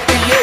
gonna.